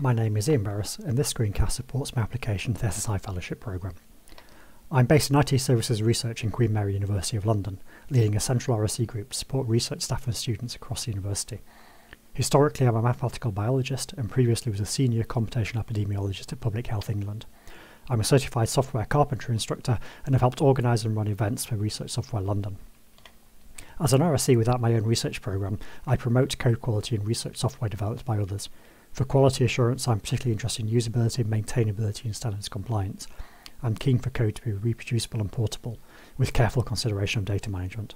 My name is Iain Barrass, and this screencast supports my application to the SSI Fellowship Programme. I'm based in IT Services Research in Queen Mary University of London, leading a central RSE group to support research staff and students across the university. Historically, I'm a mathematical biologist and previously was a senior computational epidemiologist at Public Health England. I'm a certified software carpentry instructor and have helped organise and run events for Research Software London. As an RSE without my own research programme, I promote code quality in research software developed by others. For quality assurance, I'm particularly interested in usability, maintainability, and standards compliance. I'm keen for code to be reproducible and portable, with careful consideration of data management.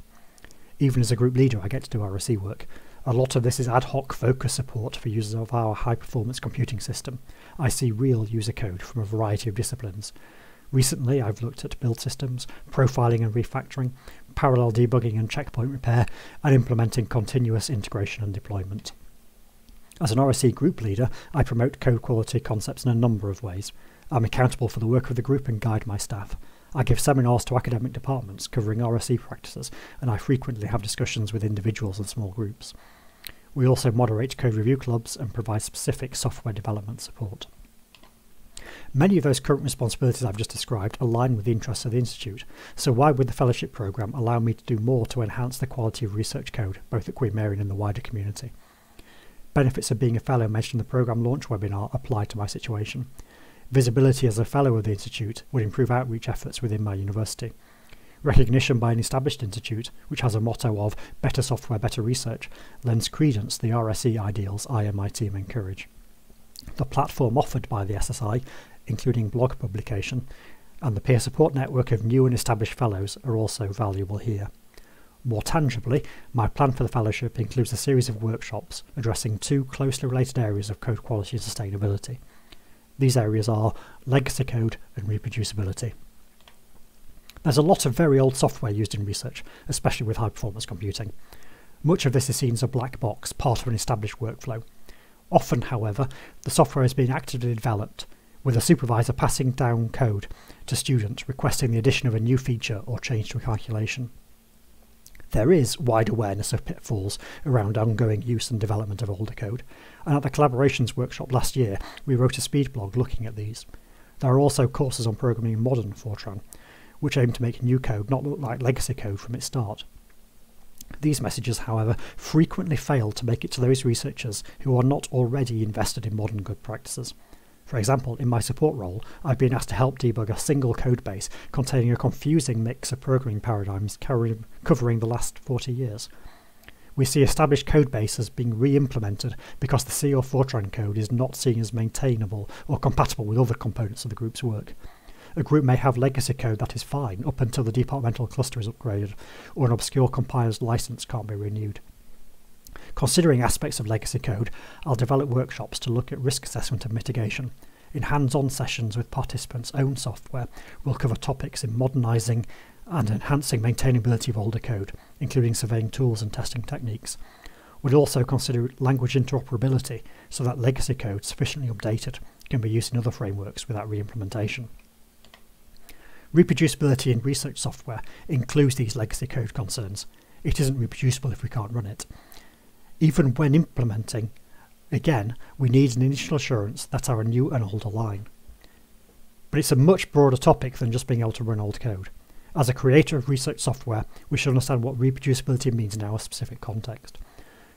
Even as a group leader, I get to do RSE work, a lot of this is ad hoc focus support for users of our high performance computing system. I see real user code from a variety of disciplines. Recently, I've looked at build systems, profiling and refactoring, parallel debugging and checkpoint repair, and implementing continuous integration and deployment. As an RSE group leader, I promote code quality concepts in a number of ways. I'm accountable for the work of the group and guide my staff. I give seminars to academic departments covering RSE practices, and I frequently have discussions with individuals and small groups. We also moderate code review clubs and provide specific software development support. Many of those current responsibilities I've just described align with the interests of the Institute, so why would the fellowship programme allow me to do more to enhance the quality of research code, both at Queen Mary and in the wider community? Benefits of being a fellow mentioned in the programme launch webinar apply to my situation. Visibility as a fellow of the Institute would improve outreach efforts within my university. Recognition by an established institute, which has a motto of better software, better research, lends credence to the RSE ideals I and my team encourage. The platform offered by the SSI, including blog publication, and the peer support network of new and established fellows are also valuable here. More tangibly, my plan for the fellowship includes a series of workshops addressing two closely related areas of code quality and sustainability. These areas are legacy code and reproducibility. There's a lot of very old software used in research, especially with high performance computing. Much of this is seen as a black box, part of an established workflow. Often, however, the software is being actively developed, with a supervisor passing down code to students requesting the addition of a new feature or change to a calculation. There is wide awareness of pitfalls around ongoing use and development of older code, and at the Collaborations workshop last year, we wrote a speed blog looking at these. There are also courses on programming in modern Fortran, which aim to make new code not look like legacy code from its start. These messages, however, frequently fail to make it to those researchers who are not already invested in modern good practices. For example, in my support role, I've been asked to help debug a single codebase containing a confusing mix of programming paradigms covering the last 40 years. We see established codebases being re-implemented because the C or Fortran code is not seen as maintainable or compatible with other components of the group's work. A group may have legacy code that is fine up until the departmental cluster is upgraded, or an obscure compiler's license can't be renewed. Considering aspects of legacy code, I'll develop workshops to look at risk assessment and mitigation. In hands-on sessions with participants' own software, we'll cover topics in modernising and mm-hmm. enhancing maintainability of older code, including surveying tools and testing techniques. We'll also consider language interoperability so that legacy code sufficiently updated can be used in other frameworks without re-implementation. Reproducibility in research software includes these legacy code concerns. It isn't reproducible if we can't run it. Even when implementing, again, we need an initial assurance that our new and old align. But it's a much broader topic than just being able to run old code. As a creator of research software, we should understand what reproducibility means in our specific context.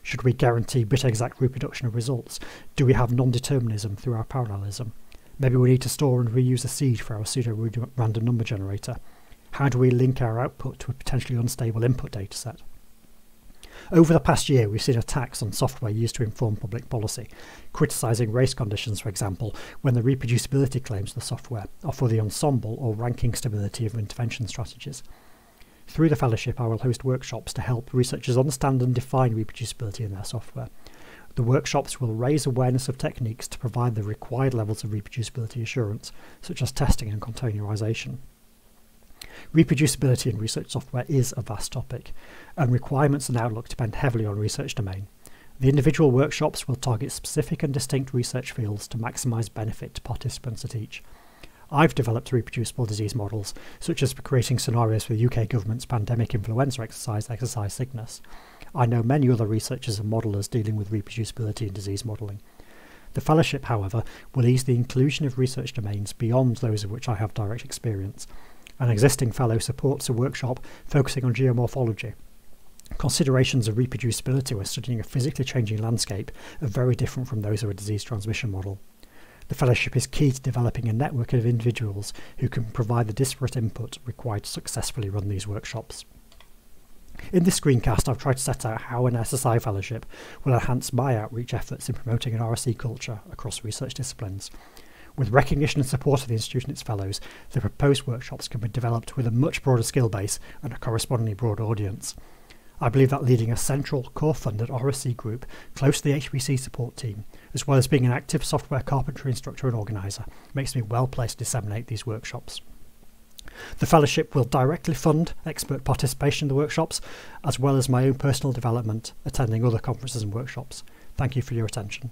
Should we guarantee bit exact reproduction of results? Do we have non-determinism through our parallelism? Maybe we need to store and reuse a seed for our pseudo-random number generator. How do we link our output to a potentially unstable input dataset? Over the past year, we've seen attacks on software used to inform public policy, criticising race conditions, for example, when the reproducibility claims of the software are for the ensemble or ranking stability of intervention strategies. Through the fellowship, I will host workshops to help researchers understand and define reproducibility in their software. The workshops will raise awareness of techniques to provide the required levels of reproducibility assurance, such as testing and containerization. Reproducibility in research software is a vast topic, and requirements and outlook depend heavily on research domain. The individual workshops will target specific and distinct research fields to maximise benefit to participants at each. I've developed reproducible disease models, such as for creating scenarios for the UK government's pandemic influenza exercise, Exercise Cygnus. I know many other researchers and modelers dealing with reproducibility in disease modelling. The fellowship, however, will ease the inclusion of research domains beyond those of which I have direct experience. An existing fellow supports a workshop focusing on geomorphology. Considerations of reproducibility when studying a physically changing landscape are very different from those of a disease transmission model. The fellowship is key to developing a network of individuals who can provide the disparate input required to successfully run these workshops. In this screencast, I've tried to set out how an SSI fellowship will enhance my outreach efforts in promoting an RSE culture across research disciplines. With recognition and support of the Institute and its fellows, the proposed workshops can be developed with a much broader skill base and a correspondingly broad audience. I believe that leading a central, core funded RSE group close to the HPC support team, as well as being an active software carpentry instructor and organiser, makes me well placed to disseminate these workshops. The fellowship will directly fund expert participation in the workshops, as well as my own personal development, attending other conferences and workshops. Thank you for your attention.